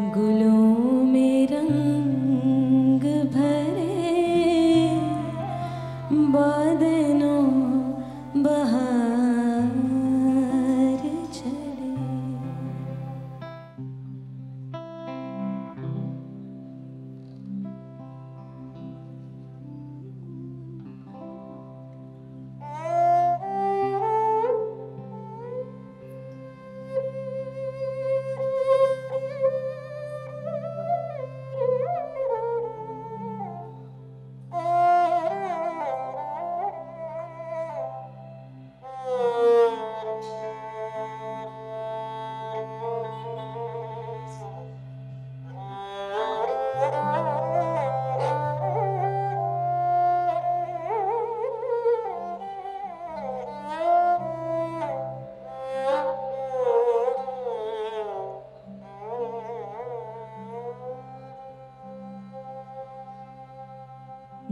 गुलों में रंग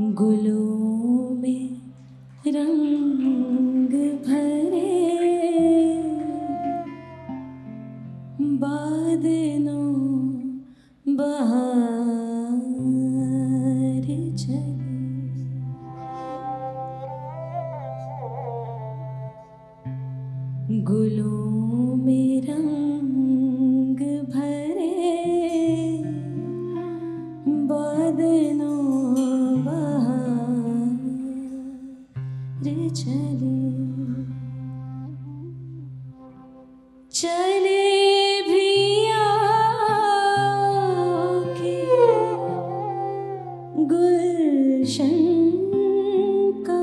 गुलों में रंग भरे बादलों बहार चले। गुलों में रंग भरे बादलों चले। चले भी आके गुलशन का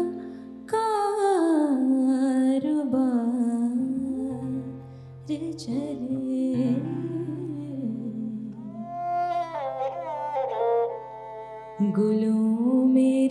गुलों में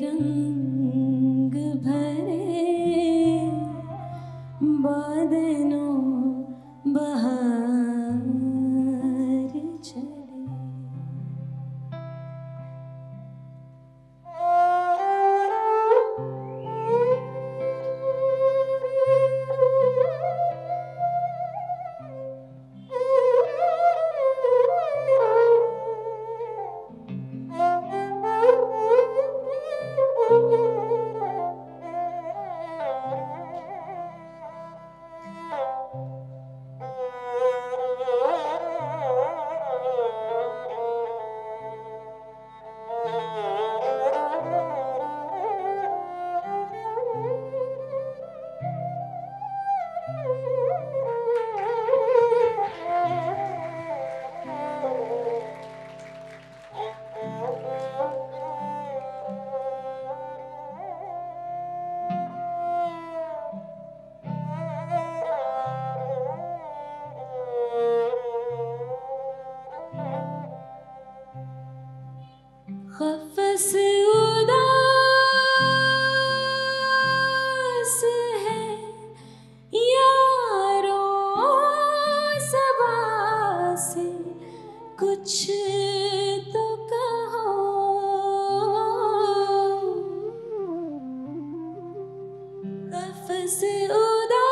उदास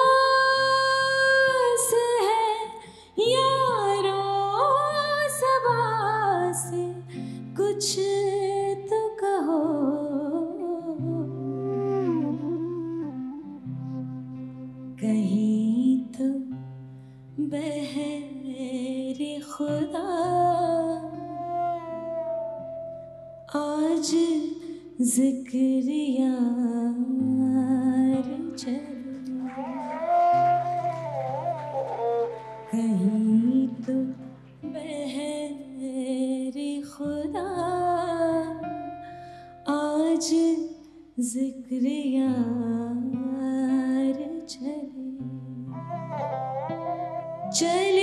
है यारों से कुछ तो कहो। कहीं तो बहर खुदा। आज ज़िक्र चले कहीं तो बहर खुदा आज ज़िक्र यार चले। चले।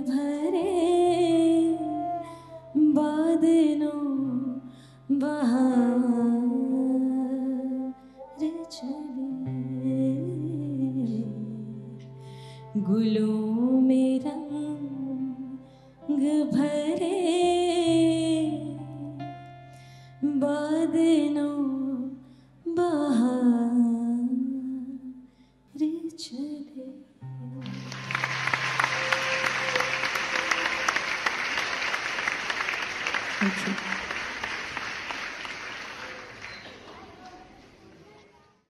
भरे बादलों बहार चले। गुलों भरे बादलों 谢谢。